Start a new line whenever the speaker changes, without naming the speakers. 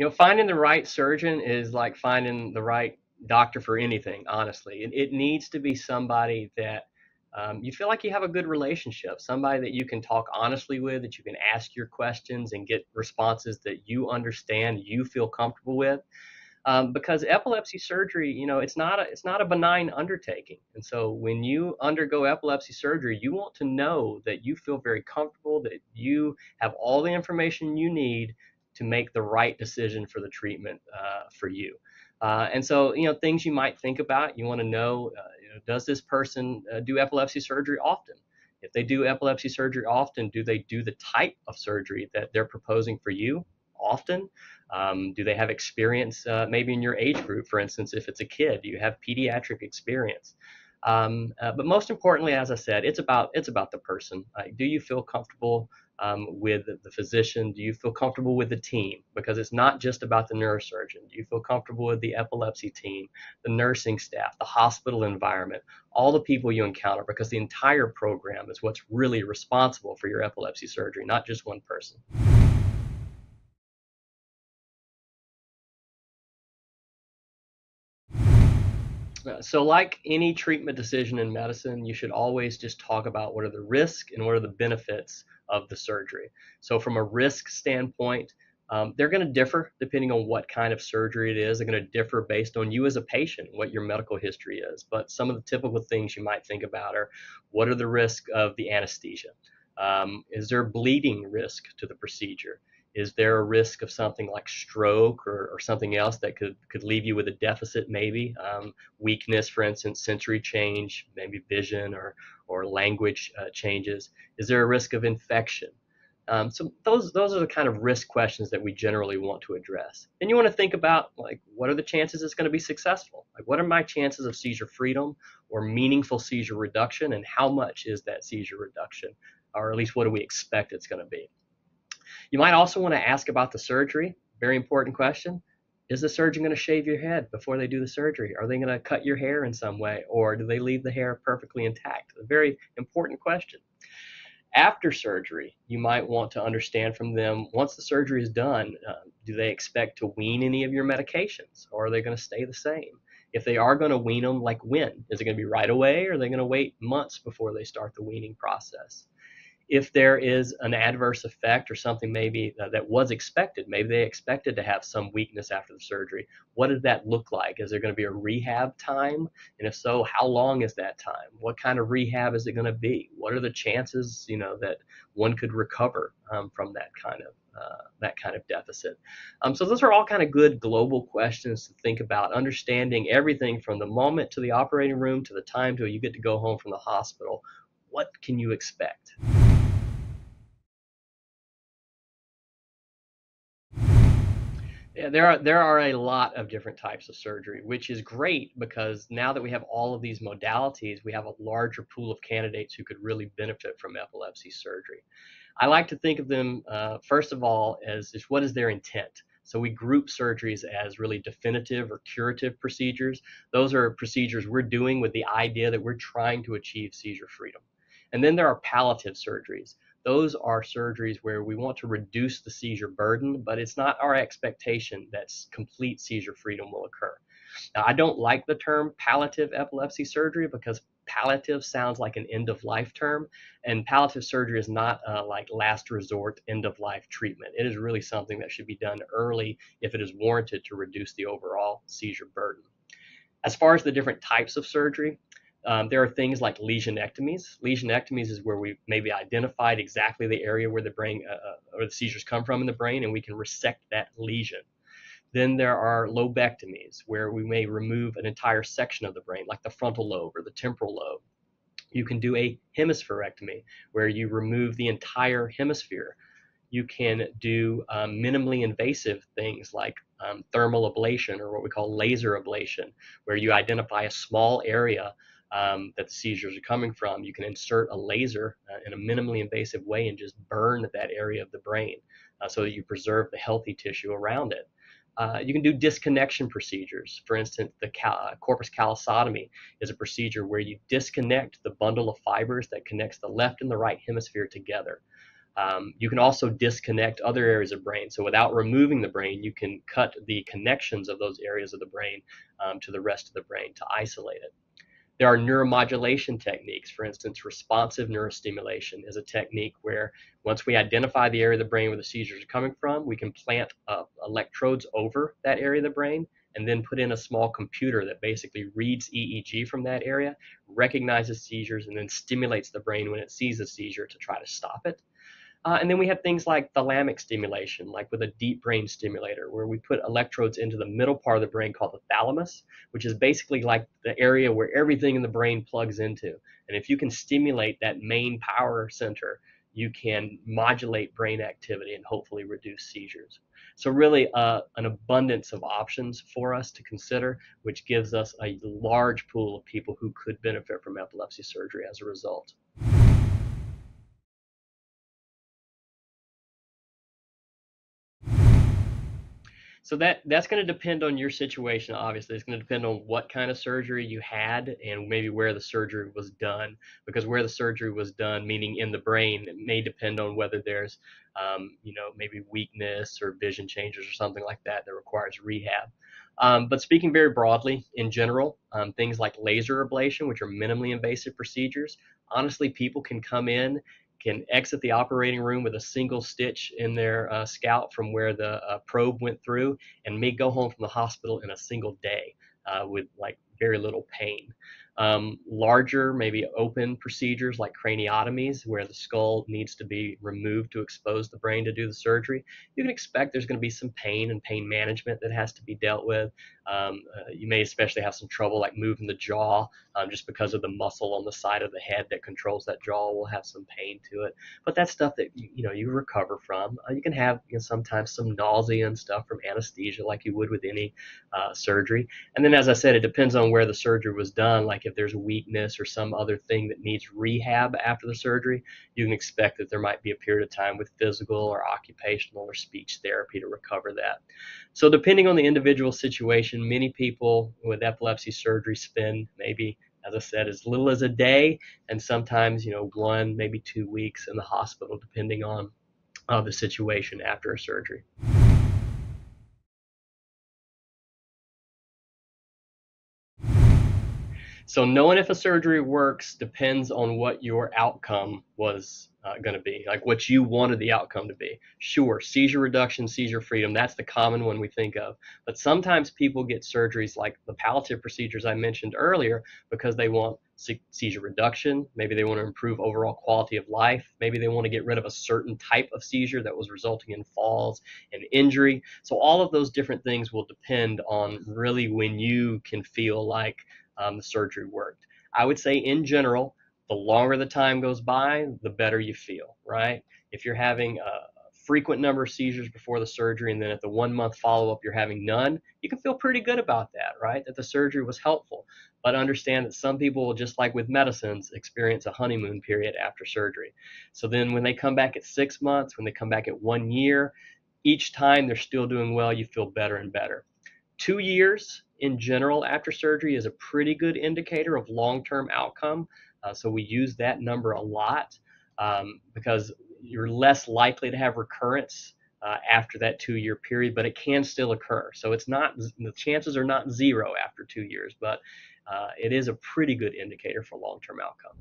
you know, finding the right surgeon is like finding the right doctor for anything, honestly. It, it needs to be somebody that um, you feel like you have a good relationship, somebody that you can talk honestly with, that you can ask your questions and get responses that you understand, you feel comfortable with. Um, because epilepsy surgery, you know, it's not a it's not a benign undertaking, and so when you undergo epilepsy surgery, you want to know that you feel very comfortable, that you have all the information you need to make the right decision for the treatment uh, for you. Uh, and so, you know, things you might think about, you want to know, uh, you know does this person uh, do epilepsy surgery often? If they do epilepsy surgery often, do they do the type of surgery that they're proposing for you often? Um, do they have experience uh, maybe in your age group, for instance, if it's a kid, do you have pediatric experience? Um, uh, but most importantly, as I said, it's about it's about the person. do you feel comfortable um, with the physician? Do you feel comfortable with the team? Because it's not just about the neurosurgeon. Do you feel comfortable with the epilepsy team, the nursing staff, the hospital environment, all the people you encounter? Because the entire program is what's really responsible for your epilepsy surgery, not just one person. So like any treatment decision in medicine, you should always just talk about what are the risks and what are the benefits of the surgery. So from a risk standpoint, um, they're going to differ depending on what kind of surgery it is. They're going to differ based on you as a patient, what your medical history is. But some of the typical things you might think about are what are the risks of the anesthesia? Um, is there bleeding risk to the procedure? Is there a risk of something like stroke or, or something else that could, could leave you with a deficit, maybe? Um, weakness, for instance, sensory change, maybe vision or, or language uh, changes. Is there a risk of infection? Um, so those those are the kind of risk questions that we generally want to address. And you want to think about like what are the chances it's going to be successful? Like what are my chances of seizure freedom or meaningful seizure reduction, and how much is that seizure reduction, or at least what do we expect it's going to be? You might also want to ask about the surgery. Very important question. Is the surgeon going to shave your head before they do the surgery? Are they going to cut your hair in some way? Or do they leave the hair perfectly intact? A very important question. After surgery, you might want to understand from them once the surgery is done, uh, do they expect to wean any of your medications or are they going to stay the same? If they are going to wean them, like when? Is it going to be right away or are they going to wait months before they start the weaning process? If there is an adverse effect or something maybe uh, that was expected, maybe they expected to have some weakness after the surgery, what does that look like? Is there going to be a rehab time? And if so, how long is that time? What kind of rehab is it going to be? What are the chances, you know, that one could recover um, from that kind of uh, that kind of deficit? Um, so those are all kind of good global questions to think about, understanding everything from the moment to the operating room to the time till you get to go home from the hospital. What can you expect? There are there are a lot of different types of surgery, which is great because now that we have all of these modalities, we have a larger pool of candidates who could really benefit from epilepsy surgery. I like to think of them uh, first of all as just what is their intent. So we group surgeries as really definitive or curative procedures. Those are procedures we're doing with the idea that we're trying to achieve seizure freedom. And then there are palliative surgeries those are surgeries where we want to reduce the seizure burden, but it's not our expectation that complete seizure freedom will occur. Now, I don't like the term palliative epilepsy surgery because palliative sounds like an end of life term, and palliative surgery is not like last resort end of life treatment. It is really something that should be done early if it is warranted to reduce the overall seizure burden. As far as the different types of surgery, um, there are things like lesionectomies. Lesionectomies is where we maybe identified exactly the area where the brain uh, uh, or the seizures come from in the brain, and we can resect that lesion. Then there are lobectomies, where we may remove an entire section of the brain, like the frontal lobe or the temporal lobe. You can do a hemispherectomy, where you remove the entire hemisphere. You can do um, minimally invasive things like um, thermal ablation or what we call laser ablation, where you identify a small area um, that the seizures are coming from, you can insert a laser uh, in a minimally invasive way and just burn that area of the brain uh, so that you preserve the healthy tissue around it. Uh, you can do disconnection procedures. For instance, the cal- uh, corpus callosotomy is a procedure where you disconnect the bundle of fibers that connects the left and the right hemisphere together. Um, you can also disconnect other areas of brain. So without removing the brain, you can cut the connections of those areas of the brain um, to the rest of the brain to isolate it. There are neuromodulation techniques. For instance, responsive neurostimulation is a technique where once we identify the area of the brain where the seizures are coming from, we can plant uh, electrodes over that area of the brain and then put in a small computer that basically reads EEG from that area, recognizes seizures, and then stimulates the brain when it sees a seizure to try to stop it. Uh, and then we have things like thalamic stimulation, like with a deep brain stimulator, where we put electrodes into the middle part of the brain called the thalamus, which is basically like the area where everything in the brain plugs into. And if you can stimulate that main power center, you can modulate brain activity and hopefully reduce seizures. So, really, uh, an abundance of options for us to consider, which gives us a large pool of people who could benefit from epilepsy surgery as a result. So that that's going to depend on your situation. Obviously, it's going to depend on what kind of surgery you had and maybe where the surgery was done. Because where the surgery was done, meaning in the brain, it may depend on whether there's, um, you know, maybe weakness or vision changes or something like that that requires rehab. Um, but speaking very broadly, in general, um, things like laser ablation, which are minimally invasive procedures, honestly, people can come in can exit the operating room with a single stitch in their uh, scalp from where the uh, probe went through and may go home from the hospital in a single day uh, with like very little pain. Um, larger, maybe open procedures like craniotomies, where the skull needs to be removed to expose the brain to do the surgery, you can expect there's going to be some pain and pain management that has to be dealt with. Um, uh, you may especially have some trouble like moving the jaw um, just because of the muscle on the side of the head that controls that jaw will have some pain to it. But that's stuff that you, you know you recover from. Uh, you can have you know, sometimes some nausea and stuff from anesthesia like you would with any uh, surgery. And then as I said, it depends on where the surgery was done. Like if there's a weakness or some other thing that needs rehab after the surgery, you can expect that there might be a period of time with physical or occupational or speech therapy to recover that. So depending on the individual situation, many people with epilepsy surgery spend maybe as I said, as little as a day, and sometimes, you know, one, maybe two weeks in the hospital, depending on uh, the situation after a surgery. So knowing if a surgery works depends on what your outcome was uh, going to be, like what you wanted the outcome to be. Sure, seizure reduction, seizure freedom, that's the common one we think of. But sometimes people get surgeries like the palliative procedures I mentioned earlier because they want seizure reduction, maybe they want to improve overall quality of life, maybe they want to get rid of a certain type of seizure that was resulting in falls and injury. So all of those different things will depend on really when you can feel like um, the surgery worked. I would say, in general, the longer the time goes by, the better you feel, right? If you're having a frequent number of seizures before the surgery and then at the one month follow up you're having none, you can feel pretty good about that, right? That the surgery was helpful. But understand that some people, just like with medicines, experience a honeymoon period after surgery. So then when they come back at six months, when they come back at one year, each time they're still doing well, you feel better and better. Two years in general after surgery is a pretty good indicator of long-term outcome. Uh, so we use that number a lot um, because you're less likely to have recurrence uh, after that two-year period, but it can still occur. So it's not the chances are not zero after two years, but uh, it is a pretty good indicator for long-term outcome.